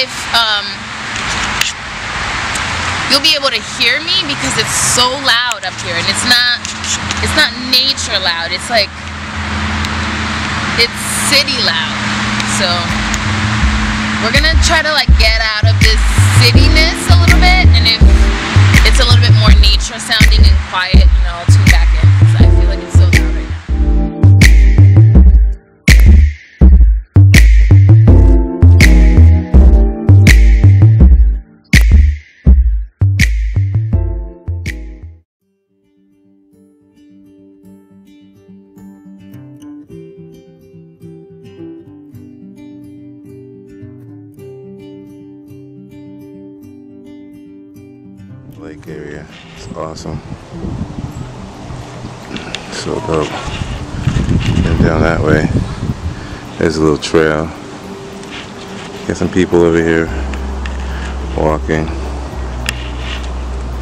if um, you'll be able to hear me because it's so loud up here and it's not it's not nature loud. It's like it's city loud. So we're gonna try to like get out of this cityness a little bit and if it's a little bit more nature sounding and quiet you know I'll tune back in there's a little trail. Got some people over here walking.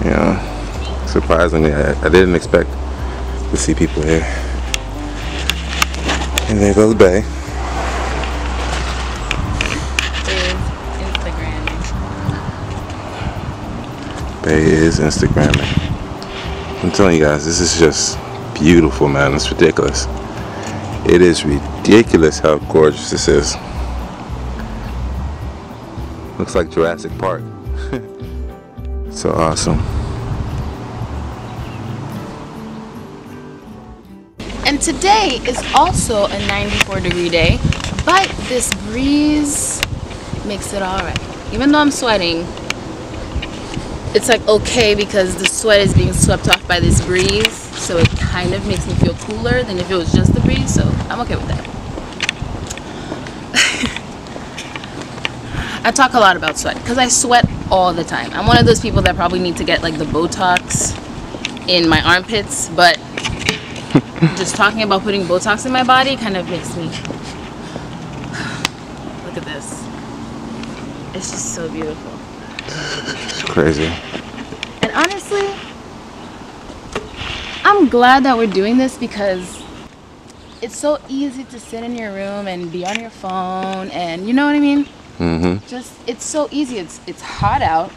Know, surprisingly, I, I didn't expect to see people here. And there goes Bay. Bay is Instagramming. I'm telling you guys, this is just beautiful, man. It's ridiculous. It is ridiculous how gorgeous this is. Looks like Jurassic Park. so awesome. And today is also a 94 degree day, but this breeze makes it alright. Even though I'm sweating, it's like okay because the sweat is being swept off by this breeze, so it kind of makes me feel cooler than if it was just the breeze, so I'm okay with that. I talk a lot about sweat because I sweat all the time. I'm one of those people that probably need to get like the Botox in my armpits, but just talking about putting Botox in my body kind of makes me look at this. It's just so beautiful. It's crazy. And honestly, I'm glad that we're doing this because it's so easy to sit in your room and be on your phone and you know what I mean? Mm-hmm. Just it's so easy. It's it's hot out.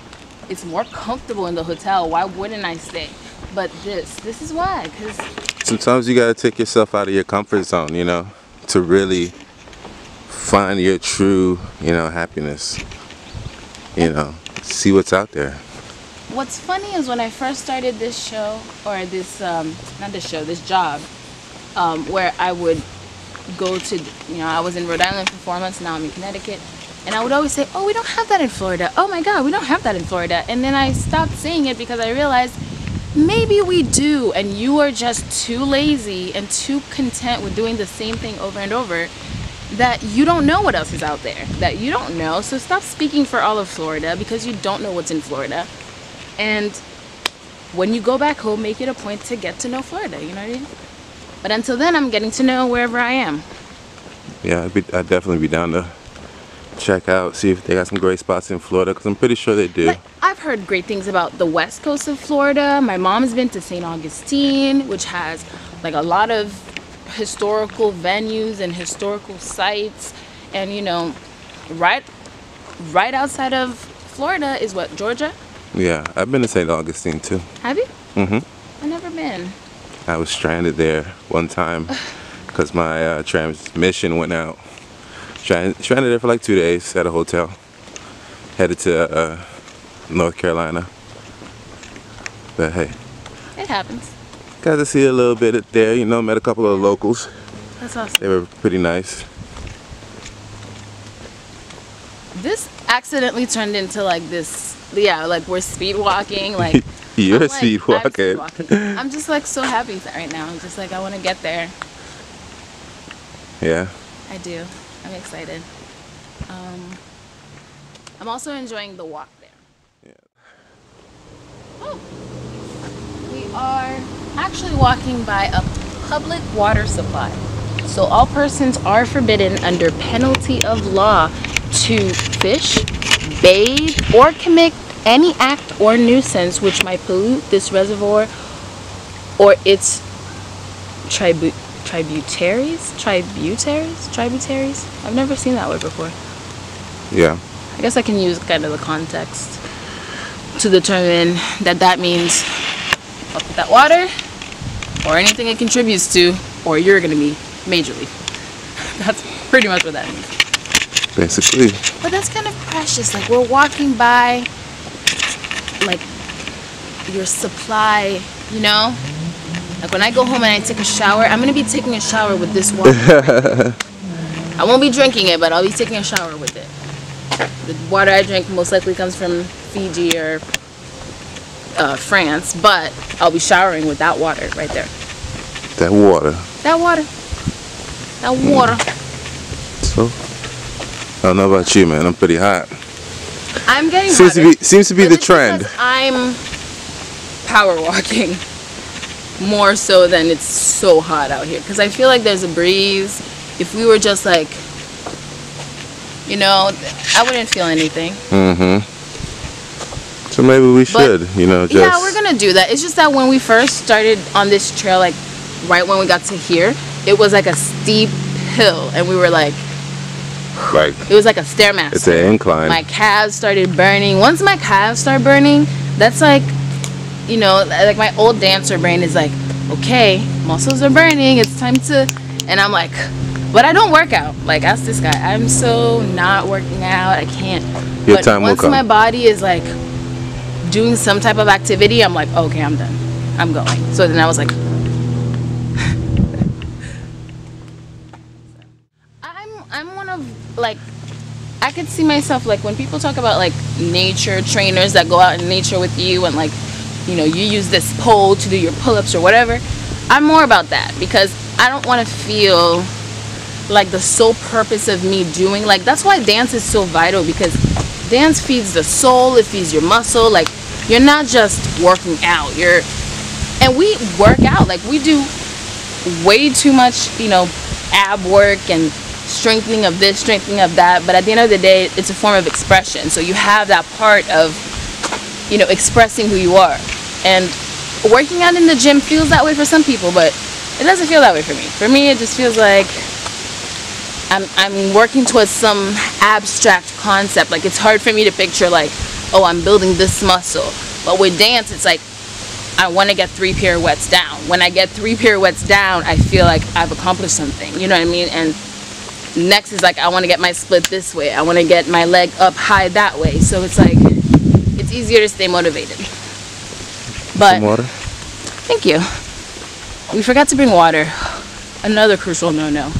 It's more comfortable in the hotel. Why wouldn't I stay? But this, this is why cuz Sometimes you gotta take yourself out of your comfort zone, you know, to really find your true, you know, happiness. You know, see what's out there. What's funny is when I first started this show, or this, um, not this show, this job, um, where I would go to, you know, I was in Rhode Island for four months, now I'm in Connecticut, and I would always say, oh, we don't have that in Florida. Oh my God, we don't have that in Florida. And then I stopped saying it because I realized maybe we do, and you are just too lazy and too content with doing the same thing over and over that you don't know what else is out there that you don't know so stop speaking for all of florida because you don't know what's in florida and when you go back home make it a point to get to know florida you know what i mean but until then i'm getting to know wherever i am Yeah, I'd, be, I'd definitely be down to check out, see if they got some great spots in Florida, because I'm pretty sure they do. Like, I've heard great things about the west coast of Florida. My mom's been to St. Augustine, which has like a lot of historical venues and historical sites. And you know, right right outside of Florida is what, Georgia? Yeah, I've been to St. Augustine too. Have you? hmm I've never been. I was stranded there one time because my uh, transmission went out. Stranded, stranded there for like two days at a hotel. Headed to uh, North Carolina. But hey, It happens. got to see a little bit there, you know, met a couple of locals. That's awesome. They were pretty nice. This accidentally turned into like this yeah, like we're speed walking, like You're I'm a like- speed I'm speed walking. I'm just like so happy right now. I'm just like I want to get there. Yeah. I do. I'm excited. Um, I'm also enjoying the walk there. Yeah. Oh, we are actually walking by a public water supply. So all persons are forbidden under penalty of law to fish, bathe, or commit any act or nuisance which might pollute this reservoir or its tribu- tributaries, tributaries, tributaries. I've never seen that word before. Yeah. I guess I can use kind of the context to determine that that means that water or anything it contributes to, or you're gonna be majorly. That's pretty much what that means. Basically. But that's kind of precious. Like we're walking by, like your supply, you know. Like when I go home and I take a shower, I'm gonna be taking a shower with this water. I won't be drinking it, but I'll be taking a shower with it. The water I drink most likely comes from Fiji or uh, France, but I'll be showering with that water right there. That water. That water. That water. So, I don't know about you, man. I'm pretty hot. I'm getting Seems to be seems to be But the trend. I'm power walking more so than it's so hot out here. Because I feel like there's a breeze. If we were just like, you know, I wouldn't feel anything. Mm-hmm. So maybe we should, you know, just yeah, we're gonna do that. It's just that when we first started on this trail, like right when we got to here, it was like a steep hill, and we were like, like it was like a stairmaster. it's an incline. my calves started burning. Once my calves start burning, that's like, you know, like my old dancer brain is like, okay, muscles are burning. It's time to, and I'm like, but I don't work out. Like ask this guy. I'm so not working out. I can't. Your but time will once come. my body is like doing some type of activity, I'm like, okay, I'm done. I'm going. So then I was like. I'm one of like I could see myself like when people talk about like nature trainers that go out in nature with you and like you know you use this pole to do your pull-ups or whatever. I'm more about that because I don't want to feel like the sole purpose of me doing like that's why dance is so vital because dance feeds the soul, it feeds your muscle. Like you're not just working out. You're and we work out like we do way too much, you know, ab work and strengthening of this, strengthening of that. But at the end of the day, it's a form of expression. So you have that part of, you know, expressing who you are. And working out in the gym feels that way for some people, but it doesn't feel that way for me. For me, it just feels like I'm, I'm working towards some abstract concept. Like it's hard for me to picture like, oh, I'm building this muscle. But with dance, it's like I want to get three pirouettes down. When I get three pirouettes down, I feel like I've accomplished something. You know what I mean? And next is like I want to get my split this way. I want to get my leg up high that way. So it's like it's easier to stay motivated. But Some water. thank you. We forgot to bring water. Another crucial no-no.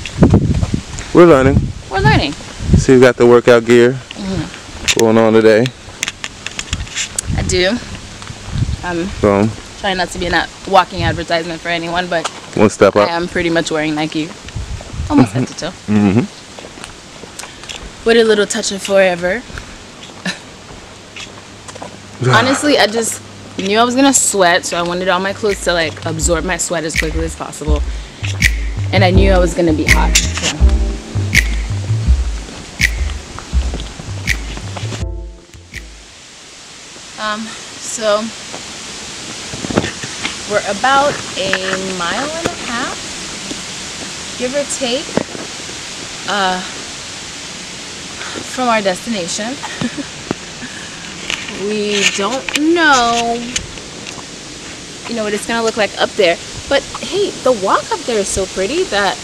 We're learning. We're learning. See, we got the workout gear Mm-hmm. going on today. I do. I'm So trying not to be a walking advertisement for anyone, but one step up I am pretty much wearing Nike. Almost head to toe. Mm-hmm. With a little touch of forever. Honestly, I just knew I was gonna sweat, so I wanted all my clothes to like absorb my sweat as quickly as possible. And I knew I was gonna be hot. So. Um, so we're about a mile and a half, give or take, uh, from our destination. we don't know, you know, what it's gonna look like up there. But hey, the walk up there is so pretty that,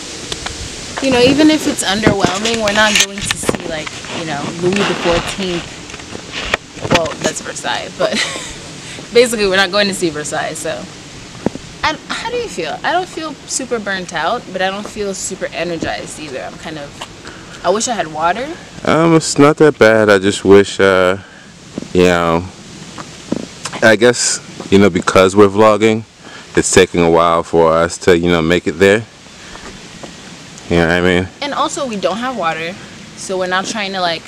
you know, even if it's underwhelming, we're not going to see like, you know, Louis the Fourteenth. Well, that's Versailles, but basically we're not going to see Versailles. So, how do you feel? I don't feel super burnt out, but I don't feel super energized either. I'm kind of. I wish I had water. Um, it's not that bad. I just wish, uh, you know, I guess, you know, because we're vlogging, it's taking a while for us to, you know, make it there. You know what I mean? And also, we don't have water, so we're not trying to like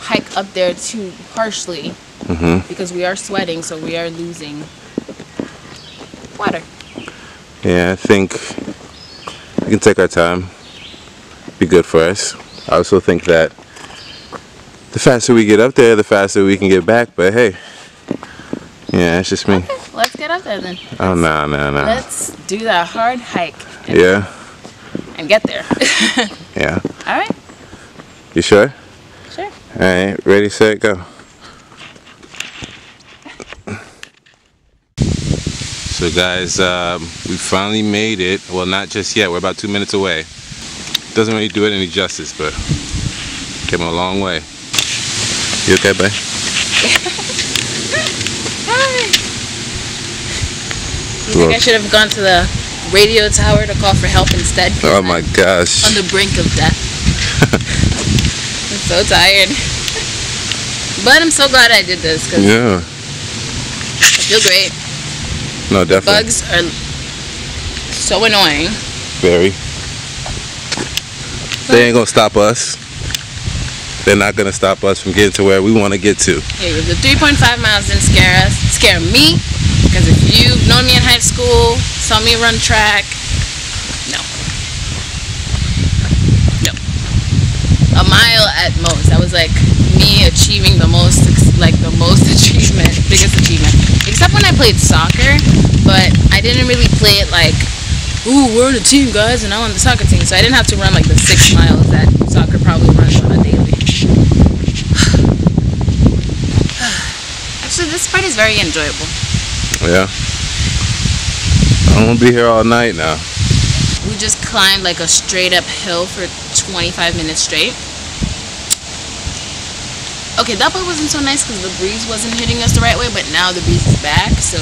hike up there too harshly Mm-hmm. because we are sweating, so we are losing water. Yeah, I think we can take our time. Be good for us. I also think that the faster we get up there, the faster we can get back. But hey, yeah, it's just me. Let's get up there then. Oh no, no, no. Let's do that hard hike and, Yeah, and get there. yeah. All right, You sure? sure. Alright, ready, set, go. So guys, um, we finally made it. Well, not just yet. We're about two minutes away. Doesn't really do it any justice, but came a long way. You okay, babe? Hi. You think I should have gone to the radio tower to call for help instead? Oh I'm my gosh. On the brink of death. I'm so tired. But I'm so glad I did this because Yeah. I feel great. No, definitely. Bugs are so annoying. Very. They ain't gonna stop us. They're not gonna stop us from getting to where we want to get to. Hey, the 3.5 miles didn't scare us. Scare me because if you've known me in high school, saw me run track, no, no. A mile at most. I was like me achieving the most, like the most achievement, biggest achievement. Except when I played soccer, but I didn't really play it like, ooh, we're on a team, guys, and I'm on the soccer team. So I didn't have to run like the six miles that soccer probably runs on a daily. Actually, this part is very enjoyable. Yeah. I'm gonna be here all night now. We just climbed like a straight up hill for 25 minutes straight. Okay, that part wasn't so nice because the breeze wasn't hitting us the right way, but now the breeze is back, so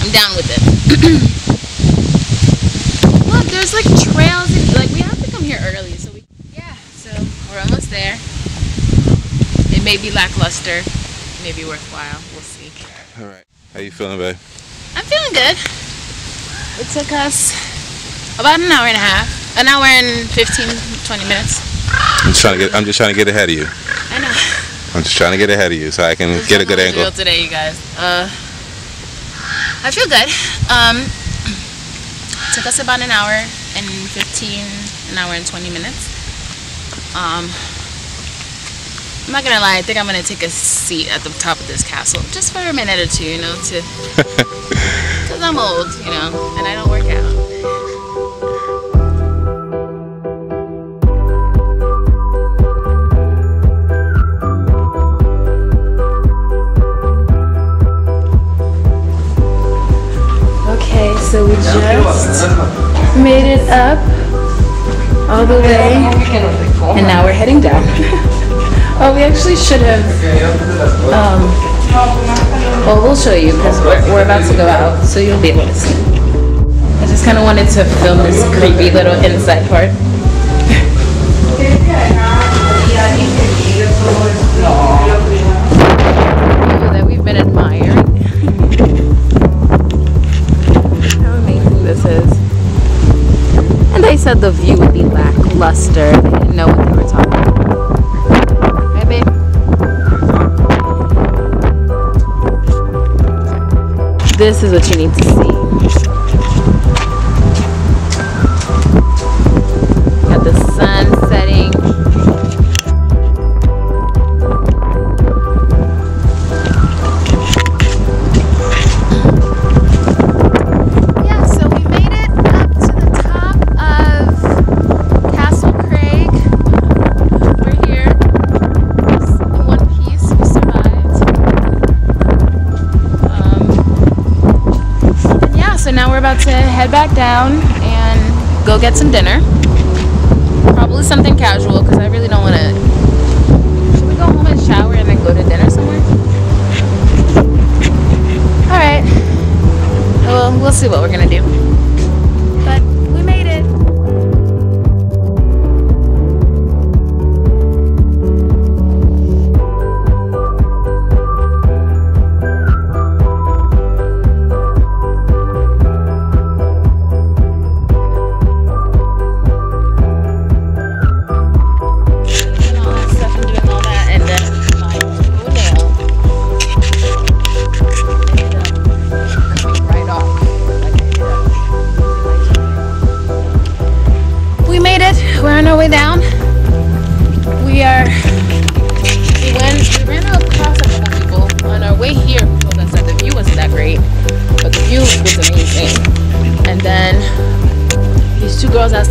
I'm down with it. Look, there's like trails, and, like we have to come here early, so we yeah. So we're almost there. It may be lackluster, it may be worthwhile. We'll see. All right. How you feeling, babe? I'm feeling good. It took us about an hour and a half, an hour and 15, 20 minutes. I'm trying to get. I'm just trying to get ahead of you. I'm just trying to get ahead of you so I can get a good angle. today, you guys. Uh, I feel good. Um, took us about an hour and 15, an hour and 20 minutes. Um, I'm not gonna lie, I think I'm gonna take a seat at the top of this castle just for a minute or two, you know, to because I'm old, you know, and I don't work out. Up all the way, and now we're heading down. oh, we actually should have. Um, well, we'll show you because we're, we're about to go out, so you'll be able to see. I just kind of wanted to film this creepy little inside part. Said the view would be lackluster. They didn't know what they were talking about. This is what you need to see. Now we're about to head back down and go get some dinner. Probably something casual because I really don't want to. Should we go home and shower and then go to dinner somewhere? All right. Well, we'll see what we're gonna do.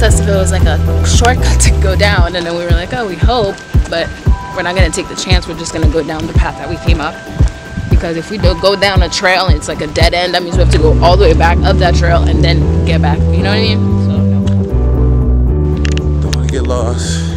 Us it was like a shortcut to go down, and then we were like, oh, we hope, but we're not gonna take the chance. We're just gonna go down the path that we came up. Because if we do go down a trail and it's like a dead end, that means we have to go all the way back up that trail and then get back. You know what I mean? So no. Don't want to get lost.